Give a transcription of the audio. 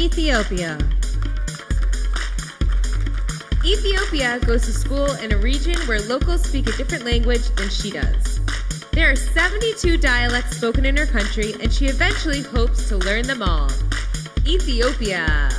Ethiopia. Ethiopia goes to school in a region where locals speak a different language than she does. There are 72 dialects spoken in her country, and she eventually hopes to learn them all. Ethiopia.